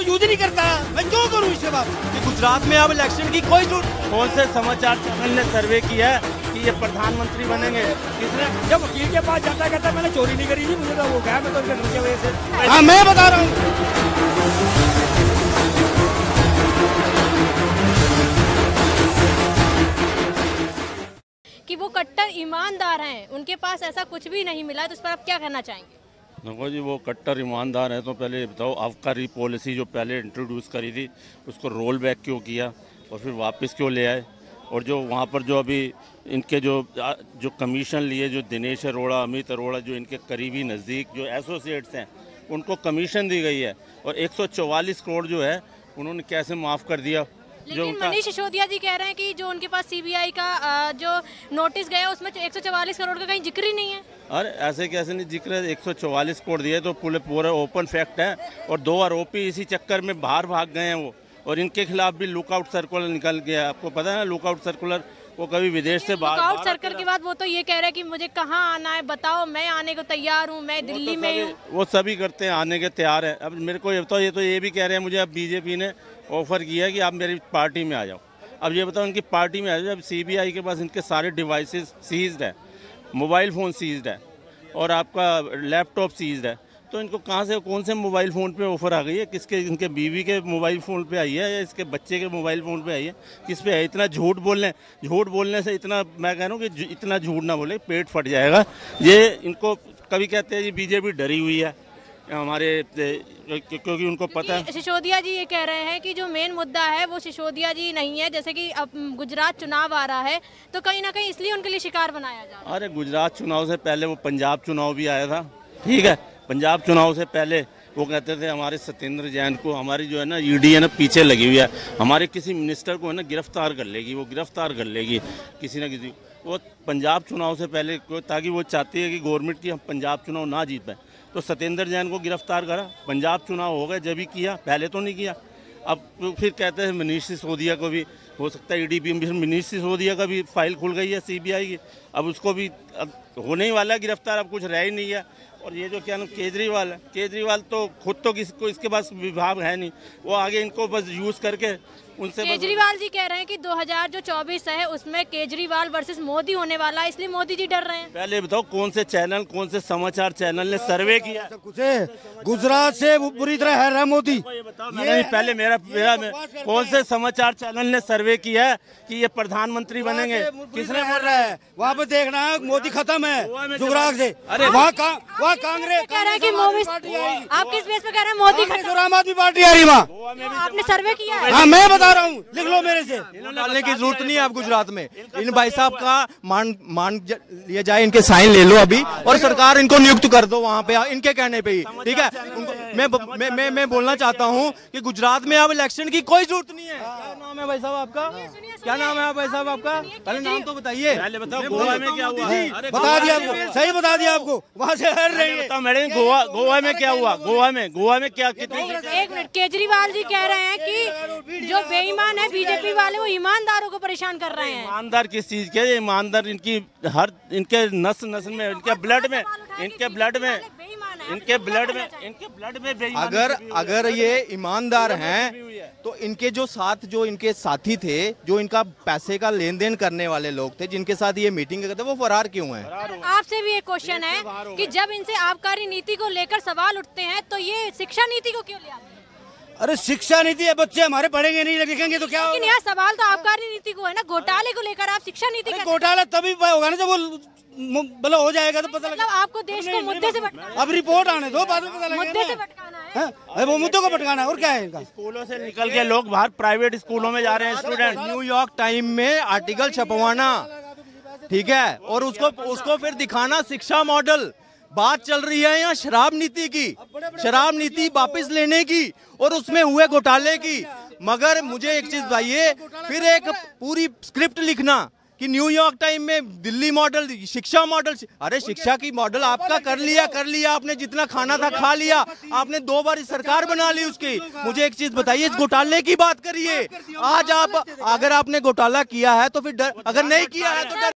तो यूज़ नहीं करता। मैं क्यों करूँ इसके बाद कि गुजरात में अब इलेक्शन की कोई ज़रूरत कौन से समाचार चैनल ने सर्वे किया है कि ये प्रधानमंत्री बनेंगे? किसने? जब वकील के पास जाता कहता मैंने चोरी नहीं करी थी मुझे तो वो गया मैं तो उनके वजह से हाँ मैं बता रहा हूँ। कि वो कट्टर ईमानदार हैं उनके पास ऐसा कुछ भी नहीं मिला तो उस पर आप क्या कहना चाहेंगे? देखो जी वो कट्टर ईमानदार है तो पहले बताओ आबकारी पॉलिसी जो पहले इंट्रोड्यूस करी थी उसको रोल बैक क्यों किया और फिर वापस क्यों ले आए? और जो वहाँ पर जो अभी इनके जो जो कमीशन लिए जो दिनेश अरोड़ा अमित अरोड़ा जो इनके करीबी नज़दीक जो एसोसिएट्स हैं उनको कमीशन दी गई है और 144 करोड़ जो है उन्होंने कैसे माफ़ कर दिया? जो लेकिन मनीष सिसोदिया जी कह रहे हैं कि जो उनके पास सीबीआई का जो नोटिस गया उसमें एक करोड़ का कहीं ज़िक्र ही नहीं है। अरे ऐसे कैसे नहीं ज़िक्र है 144 कोड दिए तो पूरे पूरा ओपन फैक्ट है और दो आरोपी इसी चक्कर में बाहर भाग गए हैं वो। और इनके खिलाफ भी लुकआउट सर्कुलर निकल गया। आपको पता है ना लुकआउट सर्कुलर वो कभी विदेश से बाहर लुकआउट बाहर सर्कल के बाद वो तो ये कह रहे हैं कि मुझे कहाँ आना है बताओ मैं आने को तैयार हूँ मैं दिल्ली तो में वो सभी करते हैं आने के तैयार है। अब मेरे को ये बताओ ये तो ये भी कह रहे हैं मुझे अब बीजेपी ने ऑफ़र किया है कि आप मेरी पार्टी में आ जाओ। अब ये बताओ इनकी पार्टी में आ जाओ अब सीबीआई के पास इनके सारे डिवाइसेस सीज्ड है मोबाइल फ़ोन सीज्ड है और आपका लैपटॉप सीज्ड है। तो इनको कहाँ से, कौन से मोबाइल फ़ोन पे ऑफ़र आ गई है? किसके, इनके बीवी के मोबाइल फ़ोन पे आई है या इसके बच्चे के मोबाइल फ़ोन पे आई है? किस पे है? इतना झूठ बोलने झूठ बोलने से इतना, मैं कह रहा हूँ कि इतना झूठ ना बोले, पेट फट जाएगा। ये इनको, कभी कहते हैं जी बीजेपी डरी हुई है। हमारे क्योंकि उनको पता है। सिसोदिया जी ये कह रहे हैं कि जो मेन मुद्दा है वो सिसोदिया जी नहीं है। जैसे कि अब गुजरात चुनाव आ रहा है तो कहीं ना कहीं इसलिए उनके लिए शिकार बनाया जा रहा है। अरे गुजरात चुनाव से पहले वो पंजाब चुनाव भी आया था। ठीक है पंजाब चुनाव से पहले वो कहते थे हमारे सत्येंद्र जैन को हमारी जो है ना ईडी है ना पीछे लगी हुई है। हमारे किसी मिनिस्टर को है ना गिरफ़्तार कर लेगी वो गिरफ़्तार कर लेगी किसी ना किसी वो पंजाब चुनाव से पहले ताकि वो चाहती है कि गवर्नमेंट की हम पंजाब चुनाव ना जीत पाए। तो सत्येंद्र जैन को गिरफ़्तार करा। पंजाब चुनाव हो गए? जब ही किया, पहले तो नहीं किया। अब फिर कहते हैं, मनीष सिसोदिया को भी हो सकता है ईडी फिर मनीष सिसोदिया का भी फ़ाइल खुल गई है सीबीआई की। अब उसको भी अब होने ही वाला है गिरफ़्तार अब कुछ रह ही नहीं है और ये जो क्या नाम केजरीवाल है केजरीवाल तो खुद तो किसी को इसके पास विभाग है नहीं। वो आगे इनको बस यूज़ करके उनसे केजरीवाल जी कह रहे हैं कि 2024 है उसमें केजरीवाल वर्सेस मोदी होने वाला है इसलिए मोदी जी डर रहे हैं। पहले बताओ कौन से चैनल कौन से समाचार चैनल ने सर्वे किया? कुछ गुजरात से वो बुरी तरह है रहा मोदी। ये बताओ मैंने पहले मेरा मेरा कौन से समाचार चैनल ने सर्वे किया है कि ये प्रधानमंत्री बनेंगे? किसने बोल? रहा है। वहाँ पे देखना है मोदी खत्म है गुजरात से। अरे वहाँ का वहाँ कांग्रेस कह रहे हैं कि मोदी आप किस बेस पे कह रहे हैं मोदी खत्म? आम आदमी पार्टी आ रही वहाँ आपने सर्वे किया है? हाँ मैं बता रहा हूँ लिख लो मेरे से। डालने की ज़रूरत नहीं है अब गुजरात में। इन भाई साहब का मान मान लिया जाए इनके साइन ले लो अभी और सरकार इनको नियुक्त कर दो वहाँ पे इनके कहने पे ही ठीक है? मैं मैं मैं बोलना चाहता हूँ कि गुजरात में अब इलेक्शन की कोई ज़रूरत नहीं है। नाम है भाई साहब आपका? क्या नाम है भाई साहब आपका? पहले नाम तो बताइए। पहले बताओ गोवा में क्या हुआ? अरे बता दिया आपको। सही बता दिया आपको। वहाँ से हट रही। है बताओ मैडम गोवा गोवा में क्या हुआ? गोवा में गोवा में क्या कितनी एक मिनट केजरीवाल जी कह रहे हैं कि जो बेईमान है बीजेपी वाले वो ईमानदारों को परेशान कर रहे हैं। ईमानदार किस चीज़ के? ईमानदार इनकी हर इनके नस नस में इनके ब्लड में इनके ब्लड में है इनके ब्लड में इनके ब्लड में अगर। अगर ये ईमानदार हैं। तो इनके जो साथ जो इनके साथी थे जो इनका पैसे का लेन देन करने वाले लोग थे जिनके साथ ये मीटिंग करते वो फरार क्यों हैं? आपसे भी एक क्वेश्चन है कि जब इनसे आबकारी नीति को लेकर सवाल उठते हैं तो ये शिक्षा नीति को क्यों ले आते हैं? अरे शिक्षा नीति है बच्चे हमारे पढ़ेंगे नहीं लिखेंगे तो क्या लेकिन सवाल तो आबकारी नीति को है ना घोटाले को लेकर आप शिक्षा नीति घोटाला तभी होगा ना जब वो मतलब हो जाएगा तो पता मतलब आपको देश को मुद्दे से अब रिपोर्ट आने दो बाद में पता लगेगा मुद्दे से है? हाँ, वो मुद्दों को भटकाना है और क्या है इनका? स्कूलों से निकल के लोग बाहर प्राइवेट स्कूलों में जा रहे हैं स्टूडेंट न्यूयॉर्क टाइम में आर्टिकल छपवाना। ठीक है? और उसको उसको फिर दिखाना शिक्षा मॉडल बात चल रही है यहाँ शराब नीति की। शराब नीति वापस लेने की और उसमें हुए घोटाले की। मगर मुझे एक चीज़ बताइए फिर एक पूरी स्क्रिप्ट लिखना। कि न्यूयॉर्क टाइम में दिल्ली मॉडल शिक्षा मॉडल अरे शिक्षा की मॉडल आपका कर लिया कर लिया आपने जितना खाना था खा लिया आपने दो बार सरकार बना ली उसकी। मुझे एक चीज़ बताइए इस घोटाले की बात करिए। आज आप अगर आपने घोटाला किया है तो फिर डर, अगर नहीं किया है तो डर